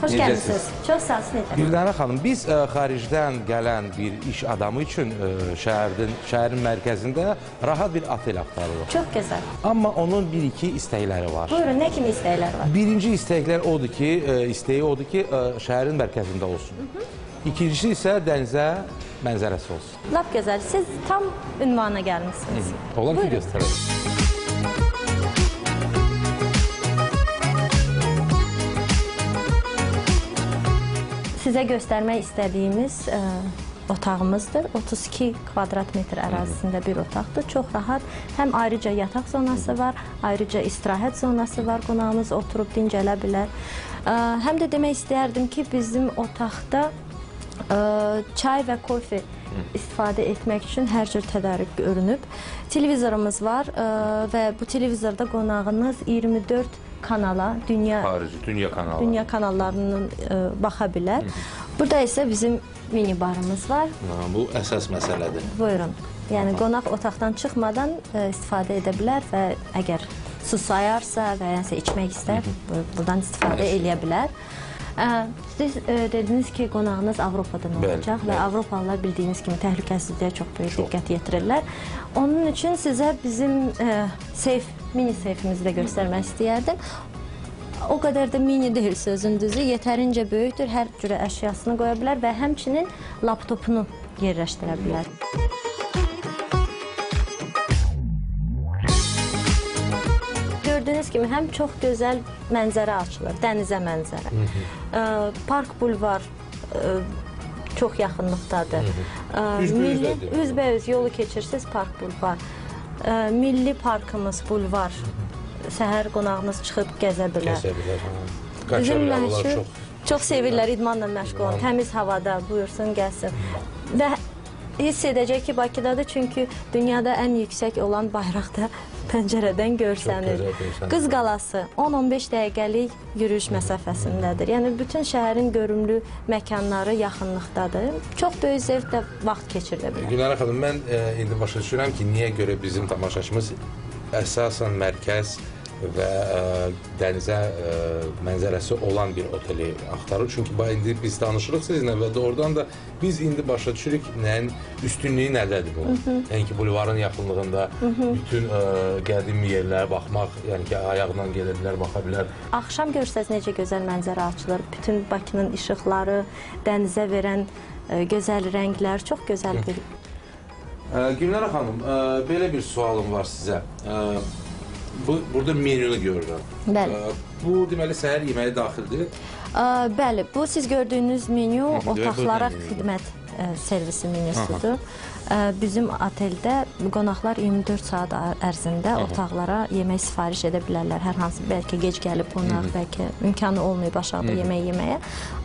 Xoş Necəsiz? gəlmisiniz. Çox sağ olun. Gülnara xanım, biz ə, xaricdən gələn bir iş adamı üçün ə, şəhərin şəhərin mərkəzində rahat bir otel axtarırıq. Çox gözəl. Amma onun bir-iki istəkləri var. Buyurun, nə kimi istəklər var? Birinci istəklər odur ki, ə, istəyi odur ki, ə, şəhərin mərkəzində olsun. İkincisi isə dənizə mənzərəsi olsun. Lap gözəl. Siz tam ünvana gəlmisiniz. Olar ki, göstərək. Sizə göstərmək istədiyimiz ə, otağımızdır. 32 kvadrat metr ərazisində bir otaqdır. Çox rahat. Həm ayrıca yataq zonası var, ayrıca istirahət zonası var. Qonağımız oturub dincələ bilər. Ə, həm də demək istəyərdim ki, bizim otaqda ə, çay və kofe istifadə etmək üçün hər cür tədarük görünüb. Televizorumuz var ə, və bu televizorda qonağınız 24 kanala, dünya Xarici, dünya kanalı. dünya kanallarından ə, baxa bilər. Burada isə bizim mini barımız var. Ha, Bu əsas məsələdir. Buyurun. Yəni qonaq otaqdan çıxmadan ə, istifadə edə bilər və əgər su sayarsa və ya nəsə içmək istər, bu- buradan istifadə eləyə bilər. Siz ə, dediniz ki, qonağınız Avropadan olacaq və. Avropalılar bildiyiniz kimi təhlükəsizliyə çox böyük diqqət yetirirlər. Onun üçün sizə bizim ə, seyf, mini seyfimizi də göstərmək istəyərdim. O qədər də mini deyil sözün düzü, yetərincə böyükdür. Hər cürə əşyasını qoya bilər və həmçinin laptopunu yerləşdirə bilər. Gördüyünüz kimi həm çox gözəl mənzərə açılır, dənizə mənzərə. Ə, Park bulvar çox yaxınlıqdadır. Milli üzbəüz yolu keçirsiniz Park bulvar. Milli parkımız bulvar. Səhər qonağınız çıxıb gəzə bilər. Kəsə bilər. Qaça Bizim məşhur çox. çox sevirlər idmanla məşğul olan, təmiz havada buyursun gəlsin. Və hiss edəcək ki, Bakıdadır çünki dünyada ən yüksək olan bayraq da pəncərədən görsənir. görsənir. Qız qalası 10-15 dəqiqəlik yürüyüş məsafəsindədir. Yəni bütün şəhərin görümlü məkanları yaxınlıqdadır. Çox böyük zevqlə vaxt keçirilə bilər. Günara xanım, mən e, indi başa düşürəm ki, niyə görə bizim tamaşaçımız əsasən mərkəz və ə, dənizə ə, mənzərəsi olan bir oteli axtarır. Çünki indi biz danışırıq sizinlə və doğrudan da biz indi başa düşürük nəyin üstünlüyü nədədir bunun. Yəni ki, bulvarın yaxınlığında bütün ə, qədim yerlərə baxmaq, yəni ki, ayaqla gedə bilər, baxa bilər. Axşam görsəz necə gözəl mənzərə açılır. Bütün Bakının işıqları, dənizə verən ə, gözəl rənglər çox gözəldir. Gülnara xanım, ə, belə bir sualım var sizə. Ə, bu burada menyu görürəm. Bəli. Ə, bu deməli səhər yeməyi daxildir. Ə, Bəli, bu siz gördüyünüz menyu Hı, otaqlara xidmət servisi menüsüdür. Ə, Bizim oteldə qonaqlar 24 saat ərzində otaqlara yemək sifariş edə bilərlər. Hər hansı bəlkə gec gəlib qonaq, bəlkə imkanı olmayıb aşağıda yemək yeməyə.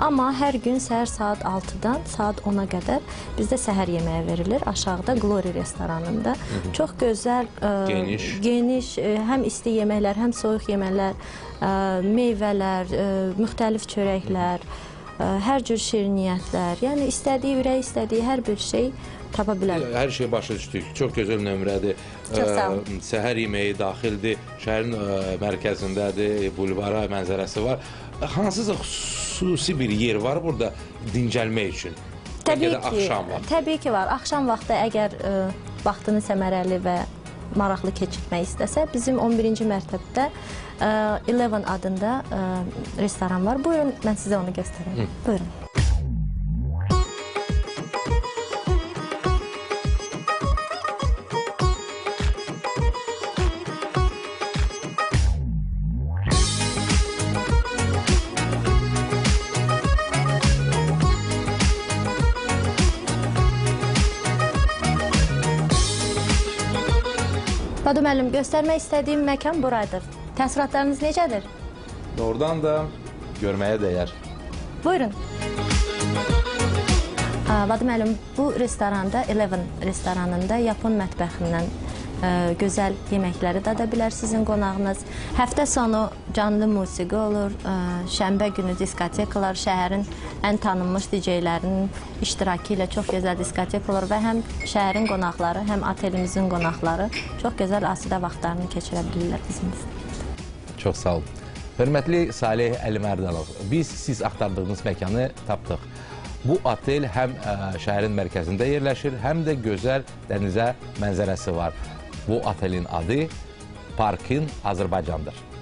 Amma hər gün səhər saat 6-dan saat 10-a qədər bizdə səhər yeməyi verilir aşağıda Glory restoranında. Çox gözəl, ə, Geniş. geniş, ə, həm isti yeməklər, həm soyuq yeməklər, ə, meyvələr, ə, müxtəlif çörəklər, ə, hər cür şirniyyətlər, yəni istədiyi ürək istədiyi hər bir şey tapa bilər. Hər şey başa düşdük. Çox gözəl nömrədir. Çox sağ olun. Səhər yeməyi daxildir. Şəhərin mərkəzindədir, bulvara mənzərəsi var. Hansısa xüsusi bir yer var burada dincəlmək üçün. Təbii ki, axşam vaxtı. təbii ki var. Axşam vaxtı əgər vaxtını səmərəli və maraqlı keçirmək istəsə, bizim 11-ci mərtəbədə ə, Eleven adında ə, restoran var. Buyurun, mən sizə onu göstərəm. Buyurun. Badu müəllim, göstərmək istədiyim məkan buradır. Təəssüratlarınız necədir? Doğrudan da görməyə dəyər. Buyurun. Vadim müəllim, bu restoranda Eleven restoranında Yapon mətbəxindən gözəl yeməkləri dada bilər sizin qonağınız. Həftə sonu canlı musiqi olur. Şənbə günü diskotekalar, şəhərin ən tanınmış DJ-lərinin iştirakı ilə çox gözəl diskotek olur və həm şəhərin qonaqları, həm otelimizin qonaqları çox gözəl asudə vaxtlarını keçirə bilirlər bizimizdə. Çox sağ olun. Hörmətli Salih Əlimərdənov, biz siz axtardığınız məkanı tapdıq. Bu otel həm şəhərin mərkəzində yerləşir, həm də gözəl dənizə mənzərəsi var. Bu otelin adı Parkin Azərbaycandır.